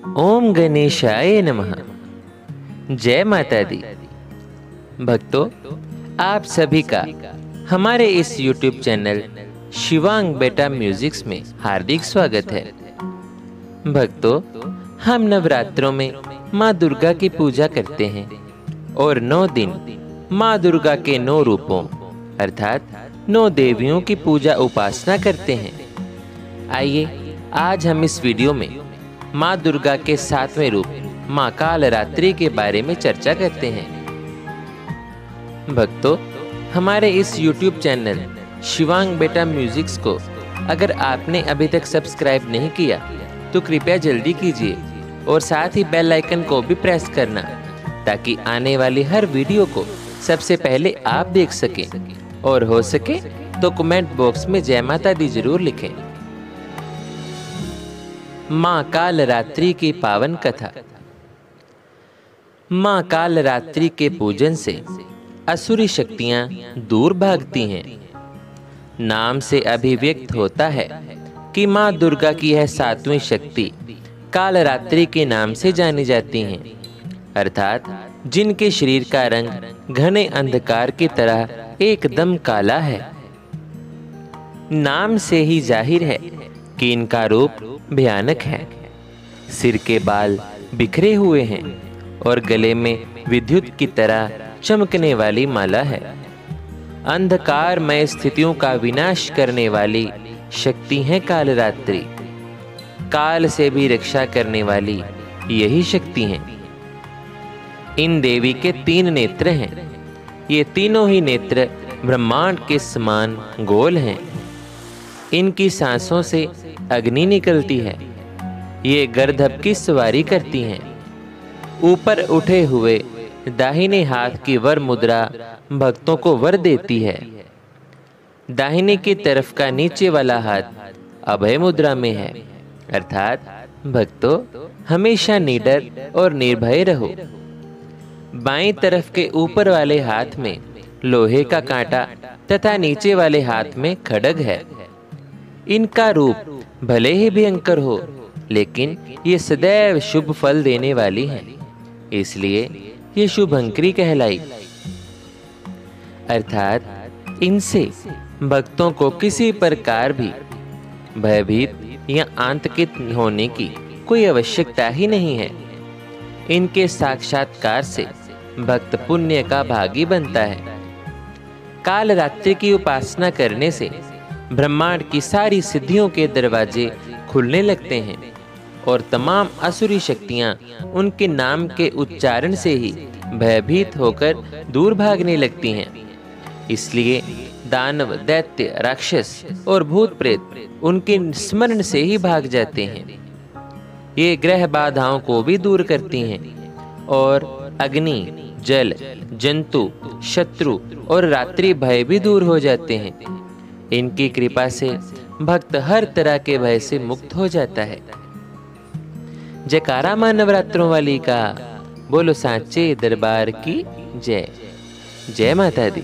ओम गणेशाय नमः। जय माता दी भक्तों, आप सभी का हमारे इस YouTube चैनल शिवांग बेटा म्यूजिक्स में हार्दिक स्वागत है। भक्तों, हम नवरात्रों में माँ दुर्गा की पूजा करते हैं और नौ दिन माँ दुर्गा के नौ रूपों, अर्थात नौ देवियों की पूजा उपासना करते हैं। आइए, आज हम इस वीडियो में माँ दुर्गा के सातवें रूप, माँ काल रात्रि के बारे में चर्चा करते हैं। भक्तों, हमारे इस YouTube चैनल शिवांग बेटा म्यूजिक्स को अगर आपने अभी तक सब्सक्राइब नहीं किया तो कृपया जल्दी कीजिए और साथ ही बेल आइकन को भी प्रेस करना, ताकि आने वाली हर वीडियो को सबसे पहले आप देख सकें। और हो सके तो कमेंट बॉक्स में जय माता दी ज़रूर लिखें। माँ काल रात्रि की पावन कथा। माँ काल रात्रि के पूजन से असुरी शक्तियाँ दूर भागती हैं। नाम से अभिव्यक्त होता है कि माँ दुर्गा की यह सातवीं शक्ति काल रात्रि के नाम से जानी जाती हैं। अर्थात जिनके शरीर का रंग घने अंधकार की तरह एकदम काला है। नाम से ही ज़ाहिर है कि इनका रूप भयानक है। सिर के बाल बिखरे हुए हैं और गले में विद्युत की तरह चमकने वाली माला है। अंधकारमय स्थितियों का विनाश करने वाली शक्ति है कालरात्रि। काल से भी रक्षा करने वाली यही शक्ति है। इन देवी के तीन नेत्र हैं। ये तीनों ही नेत्र ब्रह्मांड के समान गोल हैं। इनकी सांसों से अग्नि निकलती है। ये गर्दभ की सवारी करती हैं। ऊपर उठे हुए दाहिने हाथ की वर मुद्रा भक्तों को वर देती है। दाहिने की तरफ़ का नीचे वाला हाथ अभय मुद्रा में है। अर्थात, भक्तों, हमेशा निडर और निर्भय रहो। बाईं तरफ़ के ऊपर वाले हाथ में लोहे का कांटा तथा नीचे वाले हाथ में खड़ग है। इनका रूप भले ही भयंकर हो, लेकिन ये सदैव शुभ फल देने वाली है। इसलिए ये शुभंकरी कहलाई। अर्थात इनसे भक्तों को किसी प्रकार भी भयभीत या आंतकित होने की कोई आवश्यकता ही नहीं है। इनके साक्षात्कार से भक्त पुण्य का भागी बनता है। काल रात्रि की उपासना करने से ब्रह्मांड की सारी सिद्धियों के दरवाजे खुलने लगते हैं और तमाम असुरी शक्तियाँ उनके नाम के उच्चारण से ही भयभीत होकर दूर भागने लगती हैं। इसलिए दानव, दैत्य, राक्षस और भूत प्रेत उनके स्मरण से ही भाग जाते हैं। ये ग्रह बाधाओं को भी दूर करती हैं और अग्नि, जल, जंतु, शत्रु और रात्रि भय भी दूर हो जाते हैं। इनकी कृपा से भक्त हर तरह के भय से मुक्त हो जाता है। जयकारा माँ नवरात्रों वाली का बोलो सांचे दरबार की जय। जय माता दी।